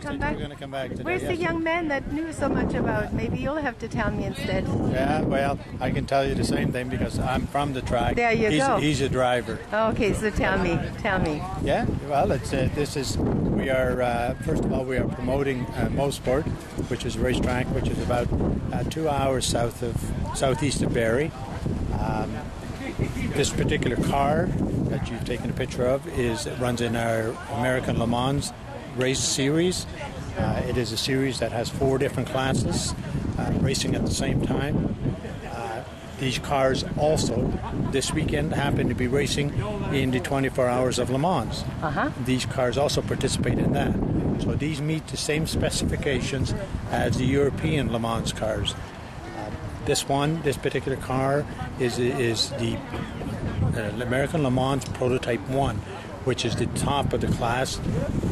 come think back? we're going to come back today. Where's the young man that knew so much about? Maybe you'll have to tell me instead. Yeah, well, I can tell you the same thing because I'm from the track. There you he's, go. He's a driver. Okay, so tell me, tell me. Yeah, well, it's uh, this is we are uh, first of all we are promoting uh, Mosport, which is a racetrack which is about uh, two hours south of southeast of Barrie. Um, this particular car that you've taken a picture of is runs in our American Le Mans race series. Uh, it is a series that has four different classes uh, racing at the same time. Uh, these cars also this weekend happen to be racing in the 24 hours of Le Mans. Uh-huh. These cars also participate in that. So these meet the same specifications as the European Le Mans cars. Uh, this one, this particular car, is is the uh, American Le Mans Prototype 1, which is the top of the class.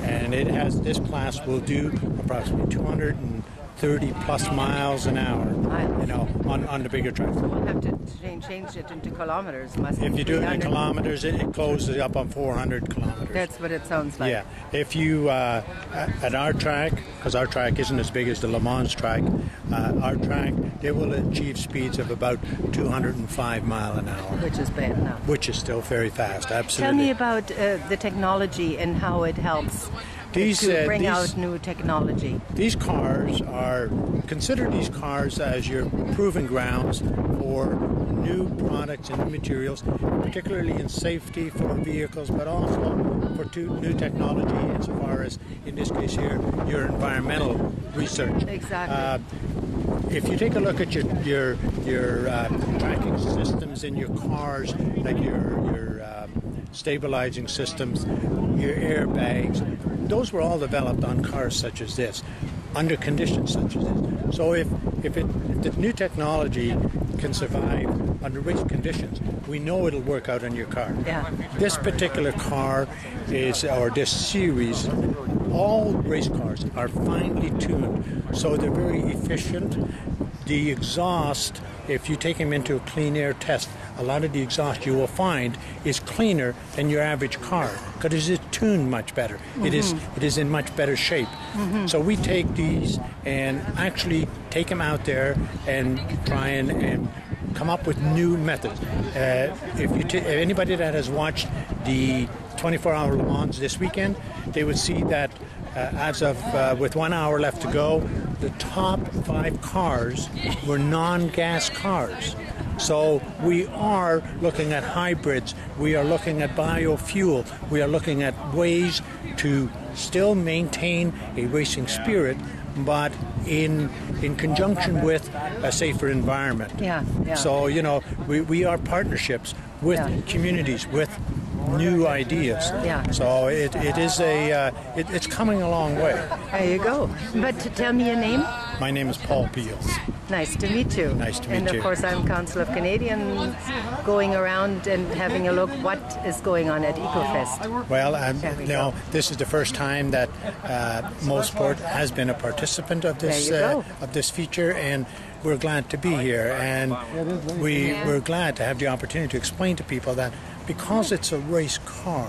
And it has, this class will do approximately 230 plus miles an hour, Miles. you know, on, on the bigger tracks. We'll have to change, it into kilometers. Must If you do it in kilometers, it, it closes up on 400 kilometers. That's what it sounds like. Yeah, if you uh, at our track, because our track isn't as big as the Le Mans track, uh, our track they will achieve speeds of about 205 mile an hour, Which is bad enough. which is still very fast. Absolutely. Tell me about uh, the technology and how it helps These, to uh, bring these- out new technology. These cars are consider these cars as your proving grounds for new products and new materials, particularly in safety for vehicles, but also for two, new technology insofar as, in this case here, your environmental research. Exactly. Uh, if you take a look at your your your uh, tracking systems in your cars, like your your um, stabilizing systems, your airbags, those were all developed on cars such as this, under conditions such as this. So if if, it, if the new technology can survive under race conditions, we know it'll work out on your car. Yeah. This particular car is, or this series, all race cars are finely tuned, so they're very efficient. The exhaust, if you take them into a clean air test, a lot of the exhaust you will find is cleaner than your average car because it is tuned much better. It is it is in much better shape. So we take these and actually take them out there and try and, and come up with new methods. Uh, if you t- anybody that has watched the 24-hour Le Mans this weekend, they would see that uh, as of uh, with one hour left to go, the top five cars were non-gas cars. So we are looking at hybrids. We are looking at biofuel. We are looking at ways to still maintain a racing spirit, but in in conjunction with a safer environment. Yeah, yeah. So you know, we, we are partnerships with Yeah. communities with new ideas. Yeah. So it, it is a uh, it, it's coming a long way. There you go. But to tell me your name. My name is Paul Peels. Nice to meet you. Nice to meet and you. And of course, I'm Council of Canadians, going around and having a look what is going on at EcoFest. Well, um, we you know, this is the first time that uh, Mosport has been a participant of this uh, of this feature, and we're glad to be here. And we we're glad to have the opportunity to explain to people that because it's a race car.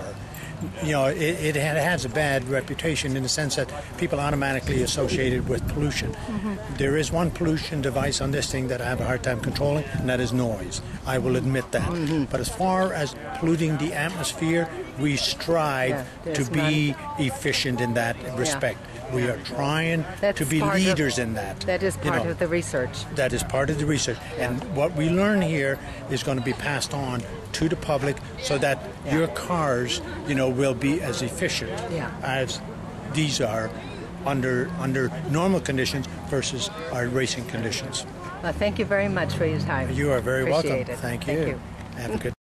You know, it, it has a bad reputation in the sense that people automatically associate it with pollution. Mm-hmm. There is one pollution device on this thing that I have a hard time controlling, and that is noise. I will admit that. Mm-hmm. But as far as polluting the atmosphere, we strive Yeah, to be efficient in that respect. We are trying That's to be part of- leaders in that. That is you part know. of the research. That is part of the research. And what we learn here is going to be passed on to the public so that your cars, you know, will be as efficient Yeah. as these are under under normal conditions versus our racing conditions. Well, thank you very much for your time. You are very Appreciate welcome. It. Thank you. Thank you. Have a good